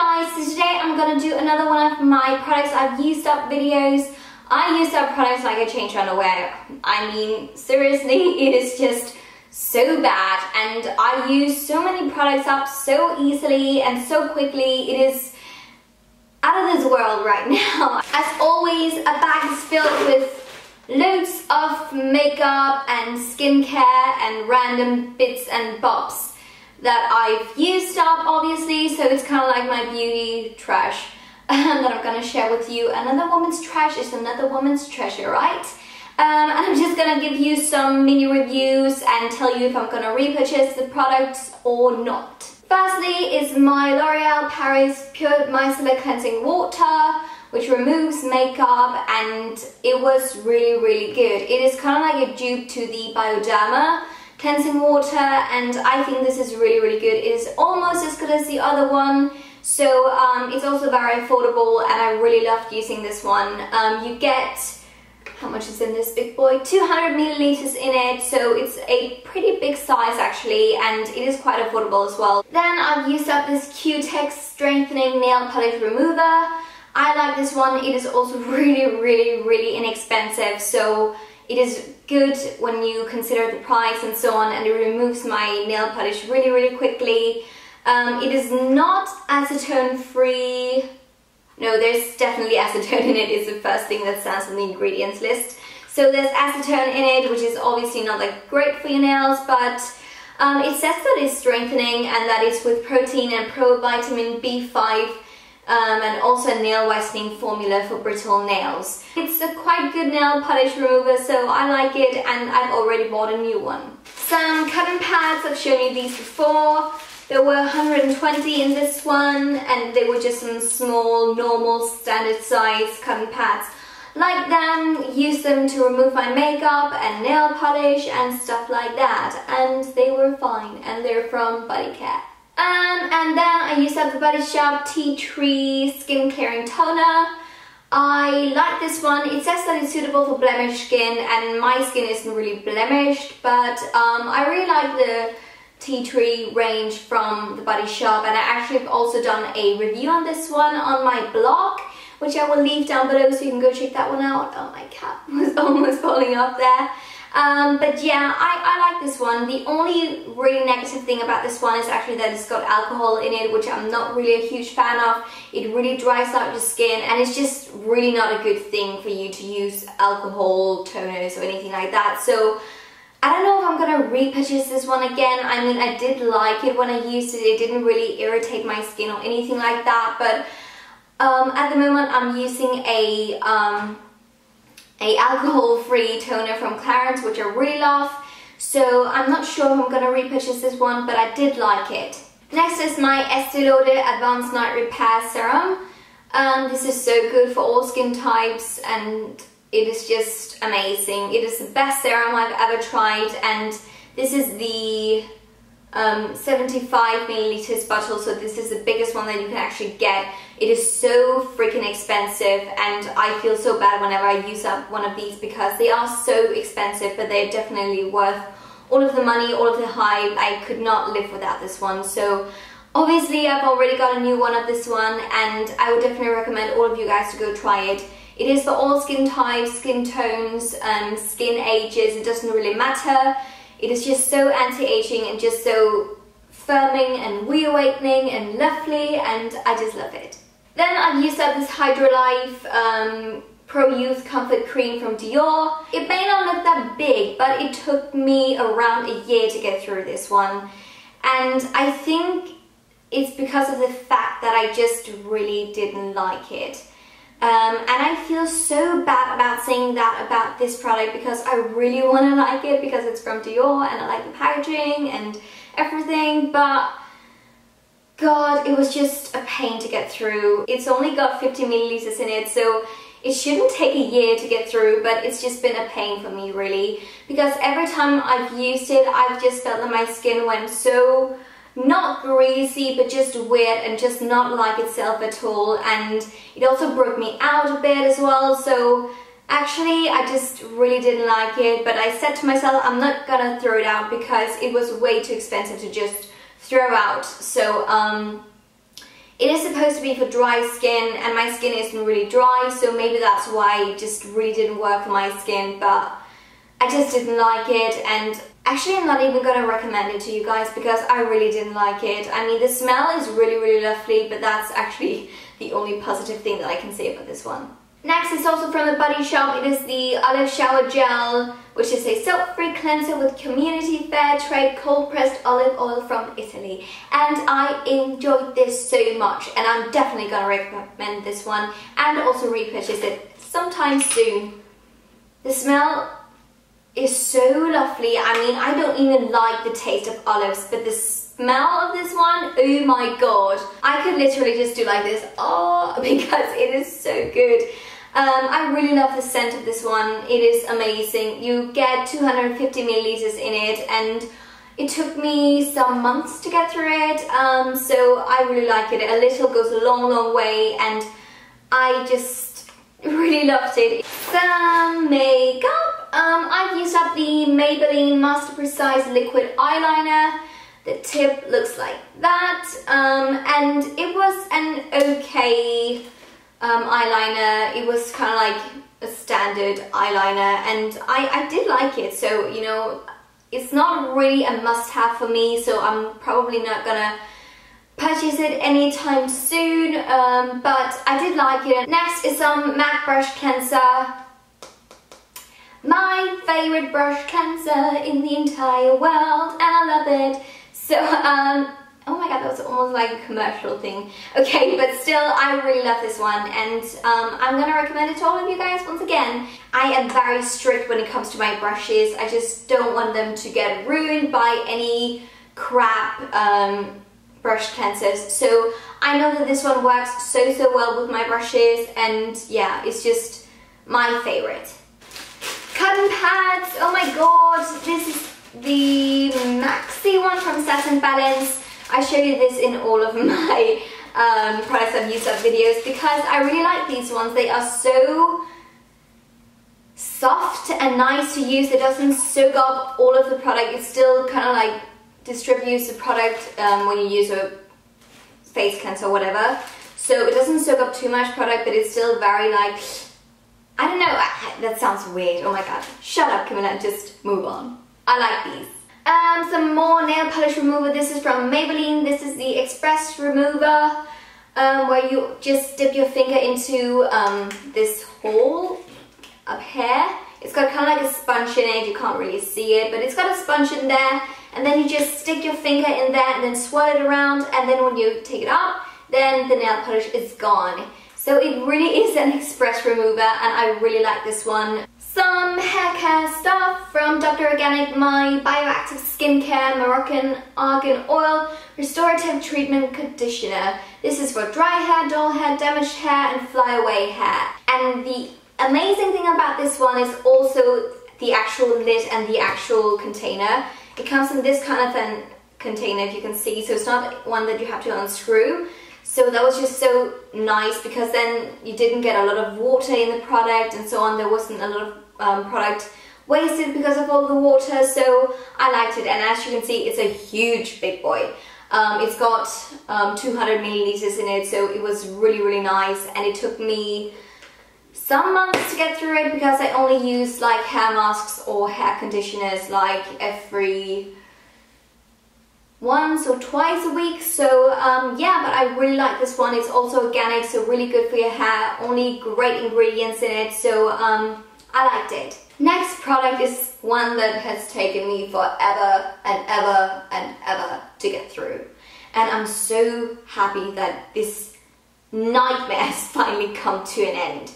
guys, so today I'm gonna do another one of my products I've used up videos. I used up products like a change underwear. I mean, seriously, it is just so bad and I use so many products up so easily and so quickly. It is out of this world right now. As always, a bag is filled with loads of makeup and skincare and random bits and bobs that I've used up obviously so it's kind of like my beauty trash that I'm gonna share with you. Another woman's trash is another woman's treasure, right? Um, and I'm just gonna give you some mini reviews and tell you if I'm gonna repurchase the products or not. Firstly is my L'Oreal Paris Pure Micellar Cleansing Water which removes makeup and it was really really good. It is kind of like a dupe to the Bioderma cleansing water and I think this is really really good. It is almost as good as the other one so um, it's also very affordable and I really loved using this one. Um, you get, how much is in this big boy? 200 milliliters in it so it's a pretty big size actually and it is quite affordable as well. Then I've used up this Cutex Strengthening Nail Polish Remover. I like this one. It is also really really really inexpensive so it is good when you consider the price and so on and it removes my nail polish really, really quickly. Um, it is not acetone free. No, there's definitely acetone in it. it is the first thing that stands on the ingredients list. So there's acetone in it, which is obviously not like great for your nails, but um, it says that it's strengthening and that it's with protein and provitamin B5 um, and also a nail whitening formula for brittle nails. It's a quite good nail polish remover so I like it and I've already bought a new one. Some cotton pads, I've shown you these before. There were 120 in this one and they were just some small, normal, standard size cotton pads. Like them, use them to remove my makeup and nail polish and stuff like that and they were fine and they're from Bodycare. Um, and then I used up the Body Shop Tea Tree Skin Clearing Toner. I like this one. It says that it's suitable for blemished skin and my skin isn't really blemished but um, I really like the tea tree range from the Body Shop and I actually have also done a review on this one on my blog which I will leave down below so you can go check that one out. Oh my cat was almost falling off there. Um, but yeah, I, I like this one. The only really negative thing about this one is actually that it's got alcohol in it, which I'm not really a huge fan of. It really dries out your skin and it's just really not a good thing for you to use alcohol toners or anything like that. So I don't know if I'm gonna repurchase this one again. I mean, I did like it when I used it. It didn't really irritate my skin or anything like that. But um, at the moment, I'm using a um, a alcohol-free toner from Clarins, which I really love. So I'm not sure if I'm going to repurchase this one, but I did like it. Next is my Estee Lauder Advanced Night Repair Serum. Um, this is so good for all skin types and it is just amazing. It is the best serum I've ever tried and this is the um, 75 milliliters bottle so this is the biggest one that you can actually get. It is so freaking expensive and I feel so bad whenever I use up one of these because they are so expensive but they're definitely worth all of the money all of the hype. I could not live without this one. So obviously I've already got a new one of this one and I would definitely recommend all of you guys to go try it. It is for all skin types, skin tones, um, skin ages, it doesn't really matter it is just so anti-aging and just so firming and reawakening and lovely and I just love it. Then I've used up this Hydra Life um, Pro Youth Comfort Cream from Dior. It may not look that big, but it took me around a year to get through this one. And I think it's because of the fact that I just really didn't like it. Um, and I feel so bad about saying that about this product because I really want to like it because it's from Dior and I like the packaging and everything but god it was just a pain to get through. It's only got 50 milliliters in it so it shouldn't take a year to get through but it's just been a pain for me really because every time I've used it I've just felt that my skin went so not greasy but just wet and just not like itself at all. And it also broke me out a bit as well. So actually I just really didn't like it. But I said to myself I'm not gonna throw it out because it was way too expensive to just throw out. So um, It is supposed to be for dry skin and my skin isn't really dry so maybe that's why it just really didn't work for my skin. But I just didn't like it and actually I'm not even going to recommend it to you guys because I really didn't like it. I mean the smell is really really lovely but that's actually the only positive thing that I can say about this one. Next is also from the Body Shop. It is the Olive Shower Gel, which is a soap-free cleanser with community fair trade cold-pressed olive oil from Italy. And I enjoyed this so much, and I'm definitely going to recommend this one and also repurchase it sometime soon. The smell is so lovely. I mean, I don't even like the taste of olives, but the smell of this one, oh my god. I could literally just do like this, oh, because it is so good. Um, I really love the scent of this one. It is amazing. You get 250 milliliters in it and it took me some months to get through it. Um, so I really like it. A little goes a long, long way and I just really loved it. Some makeup. Um, I've used up the Maybelline Master Precise Liquid Eyeliner. The tip looks like that. Um, and it was an okay um, eyeliner. It was kind of like a standard eyeliner and I, I did like it. So, you know, it's not really a must-have for me. So I'm probably not gonna purchase it anytime soon. Um, but I did like it. Next is some MAC Brush Cleanser. My favorite brush cleanser in the entire world and I love it. So, um, Oh my god, that was almost like a commercial thing. Okay, but still, I really love this one and um, I'm gonna recommend it to all of you guys once again. I am very strict when it comes to my brushes. I just don't want them to get ruined by any crap um, brush cleansers. So I know that this one works so, so well with my brushes and yeah, it's just my favorite. Cotton pads, oh my god, this is the maxi one from Satin Balance. I show you this in all of my um, products I've used up videos because I really like these ones. They are so soft and nice to use. It doesn't soak up all of the product. It still kind of like distributes the product um, when you use a face cleanser or whatever. So it doesn't soak up too much product, but it's still very like, I don't know, that sounds weird. Oh my god. Shut up, Camilla, just move on. I like these. Um, some more nail polish remover. This is from Maybelline. This is the Express Remover, um, where you just dip your finger into um, this hole up here. It's got kind of like a sponge in it. You can't really see it, but it's got a sponge in there. And then you just stick your finger in there and then swirl it around. And then when you take it out, then the nail polish is gone. So it really is an express remover and I really like this one. Some hair care stuff from Dr. Organic, my bioactive skincare Moroccan argan oil restorative treatment conditioner. This is for dry hair, dull hair, damaged hair and flyaway hair. And the amazing thing about this one is also the actual lid and the actual container. It comes in this kind of a container if you can see, so it's not one that you have to unscrew. So that was just so nice because then you didn't get a lot of water in the product and so on. There wasn't a lot of um, product wasted because of all the water. So I liked it. And as you can see, it's a huge big boy. Um, it's got um, 200 milliliters in it. So it was really, really nice. And it took me some months to get through it because I only used like hair masks or hair conditioners like every once or twice a week. So um, yeah but I really like this one. It's also organic so really good for your hair. Only great ingredients in it. So um, I liked it. Next product is one that has taken me forever and ever and ever to get through. And I'm so happy that this nightmare has finally come to an end.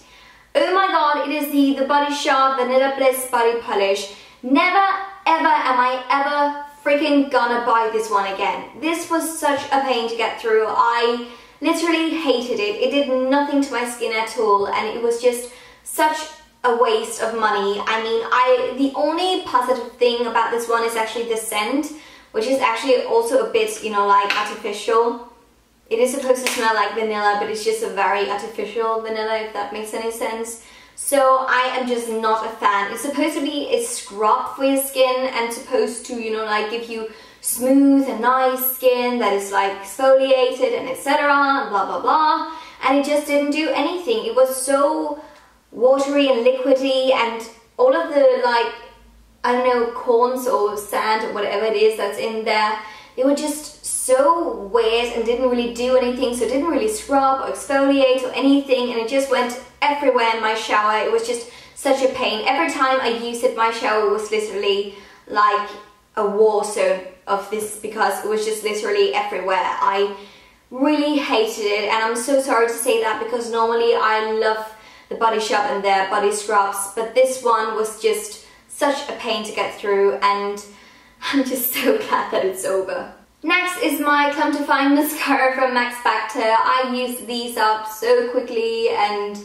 Oh my god it is the The Body Shop Vanilla Bliss Body Polish. Never ever am I ever freaking gonna buy this one again. This was such a pain to get through. I literally hated it. It did nothing to my skin at all and it was just such a waste of money. I mean, I the only positive thing about this one is actually the scent, which is actually also a bit, you know, like artificial. It is supposed to smell like vanilla, but it's just a very artificial vanilla, if that makes any sense. So I am just not a fan. It's supposed to be a scrub for your skin and supposed to, you know, like give you smooth and nice skin that is like exfoliated and etc. And blah blah blah. And it just didn't do anything. It was so watery and liquidy and all of the like I don't know corns or sand or whatever it is that's in there they were just so wet and didn't really do anything so didn't really scrub or exfoliate or anything and it just went everywhere in my shower. It was just such a pain. Every time I used it my shower was literally like a war zone of this because it was just literally everywhere. I really hated it and I'm so sorry to say that because normally I love the Body Shop and their body scrubs, but this one was just such a pain to get through and I'm just so glad that it's over. Next is my Clump Defy mascara from Max Factor. I used these up so quickly and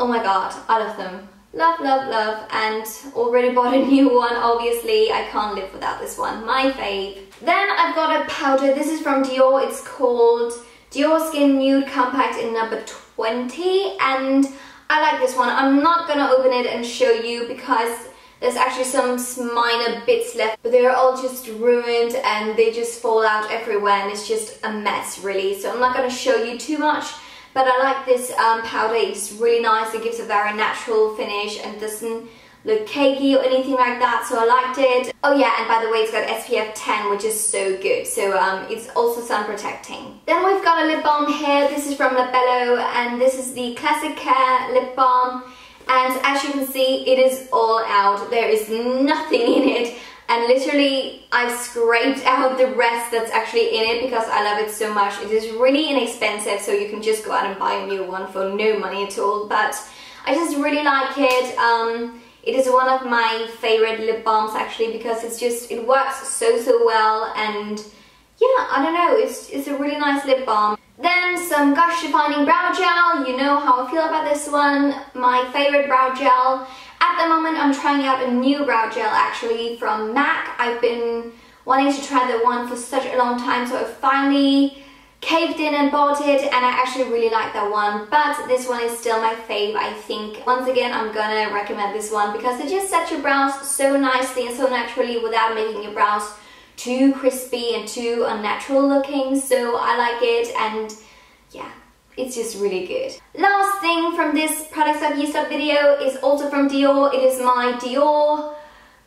oh my god, I love them. Love, love, love and already bought a new one obviously. I can't live without this one, my fave. Then I've got a powder, this is from Dior, it's called Diorskin Nude Compact in number 20 and I like this one. I'm not gonna open it and show you because there's actually some minor bits left but they're all just ruined and they just fall out everywhere and it's just a mess really. So I'm not going to show you too much but I like this um, powder. It's really nice. It gives a very natural finish and doesn't look cakey or anything like that so I liked it. Oh yeah and by the way it's got SPF 10 which is so good. So um, it's also sun protecting. Then we've got a lip balm here. This is from Labello and this is the Classic Care lip balm and as you can see it is all out there is nothing in it and literally I've scraped out the rest that's actually in it because I love it so much. It is really inexpensive so you can just go out and buy a new one for no money at all but I just really like it. Um, it is one of my favorite lip balms actually because it's just, it works so, so well and yeah, I don't know, it's, it's a really nice lip balm. Then some Gosh Defining Brow Gel, you know how I feel about this one, my favorite brow gel. At the moment I'm trying out a new brow gel actually from MAC. I've been wanting to try the one for such a long time so I finally caved in and bought it and I actually really like that one but this one is still my fave I think once again I'm gonna recommend this one because it just sets your brows so nicely and so naturally without making your brows too crispy and too unnatural looking so I like it and yeah it's just really good. Last thing from this products I've used up video is also from Dior. It is my Dior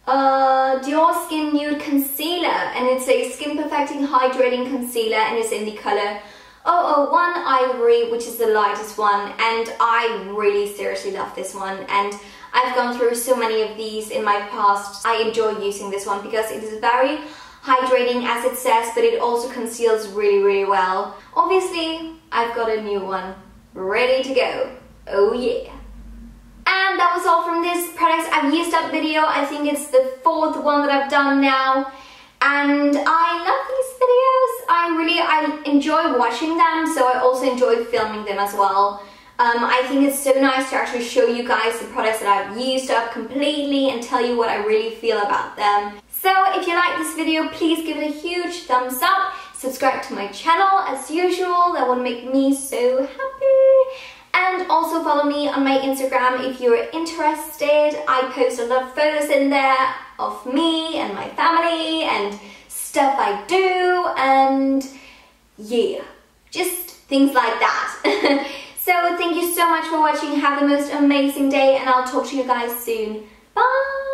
uh, Diorskin Nude Concealer and it's a skin perfecting hydrating concealer and it's in the color 001 Ivory which is the lightest one and I really seriously love this one and I've gone through so many of these in my past. I enjoy using this one because it is very hydrating as it says but it also conceals really really well. Obviously I've got a new one ready to go. Oh yeah. And that was all from this products I've used up video. I think it's the fourth one that I've done now. And I love these videos. I really, I enjoy watching them, so I also enjoy filming them as well. Um, I think it's so nice to actually show you guys the products that I've used up completely and tell you what I really feel about them. So if you like this video, please give it a huge thumbs up. Subscribe to my channel as usual. That would make me so happy. And also follow me on my Instagram if you're interested. I post a lot of photos in there of me and my family and stuff I do and yeah, just things like that. so thank you so much for watching. Have the most amazing day and I'll talk to you guys soon. Bye!